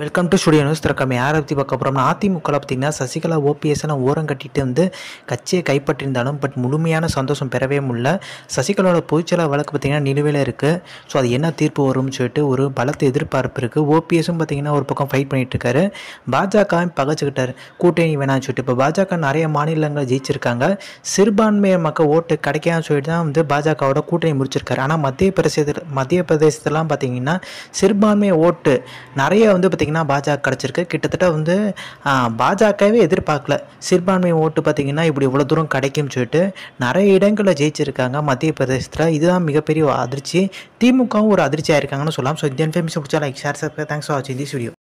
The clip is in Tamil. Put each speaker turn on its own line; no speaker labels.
வெல்கம் டு ஸ்டுடியோ நியூஸ் திறக்கம். யாரை பற்றி பார்க்க போகிறோம்னா அதிமுகவில் பார்த்திங்கன்னா சசிகலா ஓபிஎஸ் எல்லாம் ஓரம் கட்டிட்டு வந்து கட்சியை கைப்பற்றியிருந்தாலும் பட் முழுமையான சந்தோஷம் பெறவே முடியல. சசிகலாவோட பொதுச்செயலாளர் வழக்கு பார்த்தீங்கன்னா நிலுவையில் இருக்குது ஸோ அது என்ன தீர்ப்பு வரும்னு சொல்லிட்டு ஒரு பலத்த எதிர்பார்ப்பு இருக்குது ஓபிஎஸும் பார்த்தீங்கன்னா ஒரு பக்கம் ஃபைட் பண்ணிகிட்டு இருக்காரு. பாஜக பகச்சுக்கிட்டாரு. கூட்டணி வேணாம்னு சொல்லிட்டு இப்போ பாஜக நிறைய மாநிலங்கள் ஜெயிச்சிருக்காங்க. சிறுபான்மையை மக்கள் ஓட்டு கிடைக்காதுன்னு சொல்லிட்டு தான் வந்து பாஜகவோட கூட்டணி முடிச்சிருக்காரு ஆனால் மத்திய பிரதேசத்தில் மத்திய பிரதேசத்துலாம் பார்த்திங்கன்னா சிறுபான்மை ஓட்டு நிறைய வந்து பார்த்திங்கன்னா பார்த்திங்கன்னா பாஜக கிடச்சிருக்கு. கிட்டத்தட்ட வந்து பாஜகவே எதிர்பார்க்கல. சிறுபான்மை ஓட்டு பார்த்திங்கன்னா இப்படி இவ்வளோ தூரம் கிடைக்கும்னு சொல்லிட்டு நிறைய இடங்களில் ஜெயிச்சிருக்காங்க. மத்திய பிரதேசத்தில் இதுதான் மிகப்பெரிய அதிர்ச்சி. திமுகவும் ஒரு அதிர்ச்சியாக இருக்காங்கன்னு சொல்லலாம். ஸோ இந்தியன் ஃபேமிஸ் பிடிச்சா like share subscribe thanks for வாட்சிங் திஸ் வீடியோ